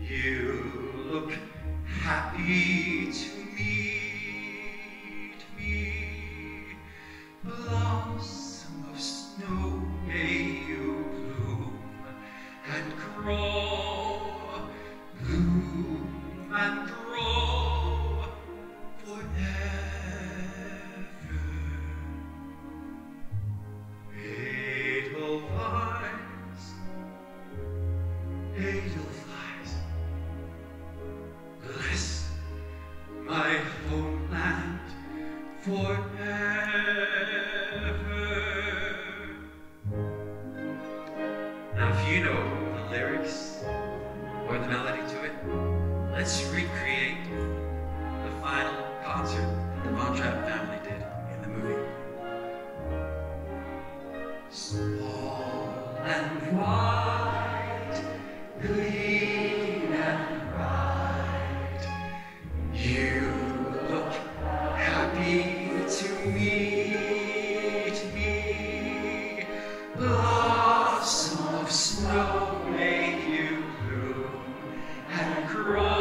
You look happy. Edelweiss, bless my homeland forever. Now, if you know the lyrics or the melody to it, let's recreate the final concert the Von Trapp family did in the movie. Small and white, and grow.